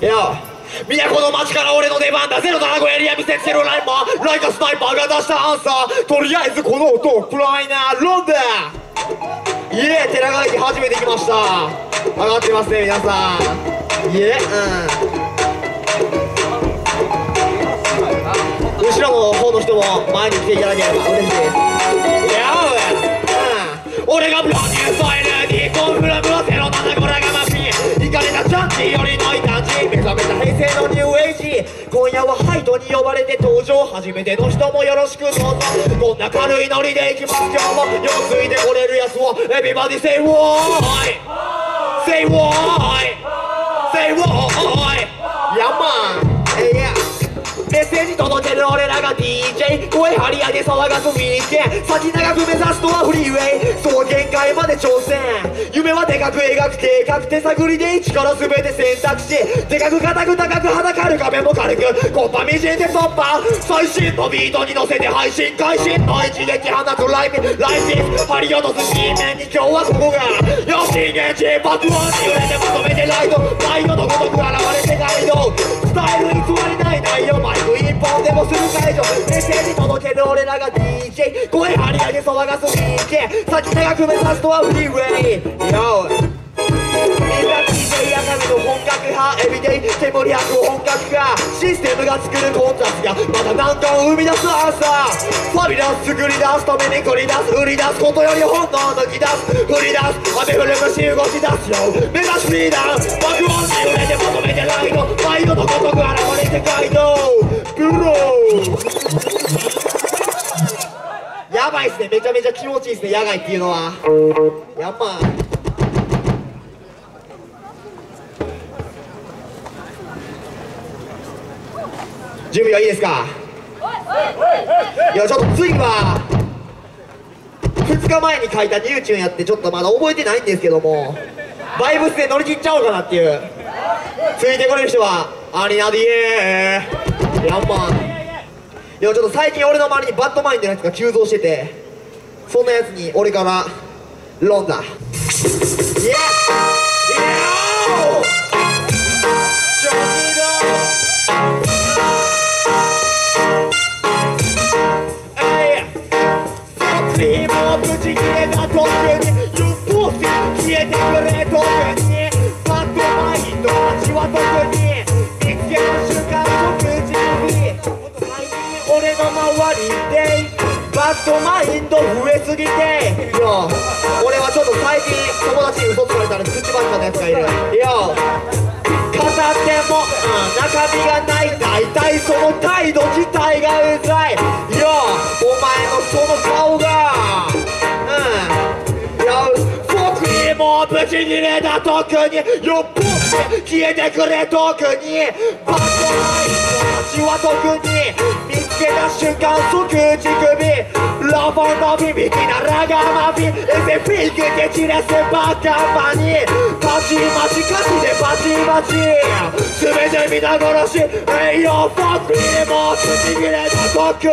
いや都の街から俺の出番だ。ゼロ75エリア見せつけろライマー。ライカスナイパーが出したアンサー。とりあえずこの音を暗いなロンダイエー寺川駅初めて来ました。上がってますね皆さん。イエうん。後ろの方の人も前に来ていただければ嬉しいです。いやうん。俺がブランニュースタイルにコンフラムのゼロ75ラガマシ。ンイカれたジャンジより今夜はハイトに呼ばれて登場。初めての人もよろしくどうぞこんな軽いノリでいきます。今日もよついてこれるやつをエビバディセイウォーイ。届ける俺らが DJ 声張り上げ騒がすウィーケン先長く目指すのはフリーウェイそう限界まで挑戦夢はでかく描く計画手探りで一から全て選択しでかく硬く高く肌かる壁も軽くコンパみじんで突破最新のビートに乗せて配信開始の一撃放つライブライフィス張り落とす G 面に今日はここがよしゲージ爆音に揺れてまとめてライドライドのごとく現れてガイドスタイルに座りない内容マイク本でもする解除メッセージ届ける俺らが DJ 声張り上げ騒がす DJ 先長く目指すとはフリーウェイ Yo みんな DJ や神の本格派エビデイ手盛り悪本格化システムが作るコントラスがまた難関を生み出すアンサーファビュラス作り出すために繰り出す売り出すことより本能抜き出す振り出す雨降る虫動き出すよ目指すリーダー爆音に揺れてまとめてライド。毎度のごとく現れて街道ばいっすね。めちゃめちゃ気持ちいいっすね。野外っていうのは。やっぱ。準備はいいですか？いやちょっと次は2日前に書いたニューチューンやってちょっとまだ覚えてないんですけどもバイブスで乗り切っちゃおうかなっていう。ついてこれる人はアリナディエー。ヤンマンいやちょっと最近俺の周りにバッドマインドのやつが急増しててそんなやつに俺からロンだ。イエスマインド増えすぎて。よ。俺はちょっと最近友達に嘘つかれたら口ばっかのやつがいる。よ。語っても、うん、中身がない。大体その態度自体がうざい。よ。お前のその顔が。うん。僕にも無事にれた特に。よっぽって消えてくれ特に。バッドマインド味は特にけた瞬間即乳首。ラファーのビビきなラガーマフィンエセフィーク蹴散らせバカマにパチマチカチでバチバチ。全て皆殺し。栄養ファックにもちぎれた特に。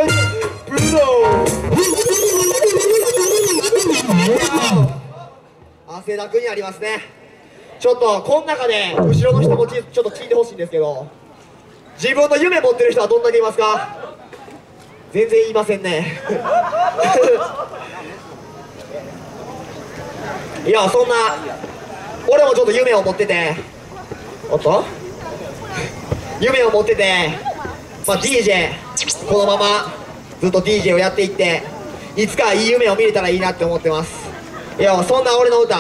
ブロー汗だくにありますね。ちょっとこの中で後ろの人もちょっと聞いてほしいんですけど。自分の夢持ってる人はどんだけいますか？全然言いませんね。いやそんな俺もちょっと夢を持ってて。おっと？夢を持ってて、まあ、DJ このままずっと DJ をやっていっていつかいい夢を見れたらいいなって思ってます。いやそんな俺の歌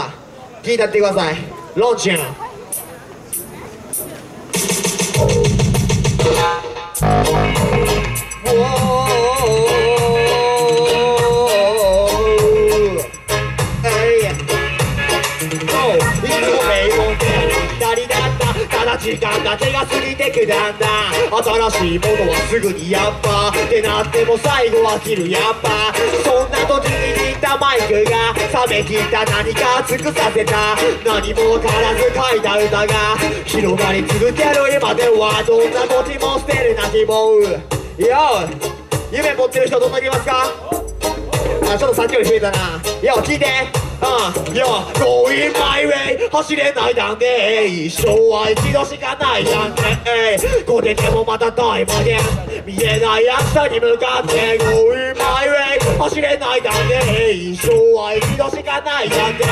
聴いてってください。ロンチュン。ーン時間だけが過ぎてくだんだ新しいものはすぐにやっぱってなっても最後は切るやっぱそんな時に握ったマイクが冷め切った何か尽くさせた。何も分からず書いた歌が広がり続ける今ではどんな時も捨てるな希望よ夢持ってる人どんだけいますか？あちょっとさっきより増えたな。よ聞いてああいや Going my way 走れないだんで一生は一度しかないだんでこれでもまたタイムで見えない明日に向かって Going my way 走れないだんで一生は一度しかないだんで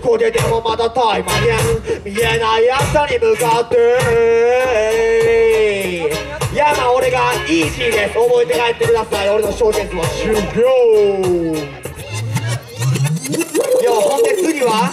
これでもまたタイムで見えない明日に向かっていやまあ俺がイージーです。覚えて帰ってください。俺の小説は。終了 いやほんで次は